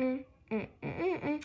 Mm-mm.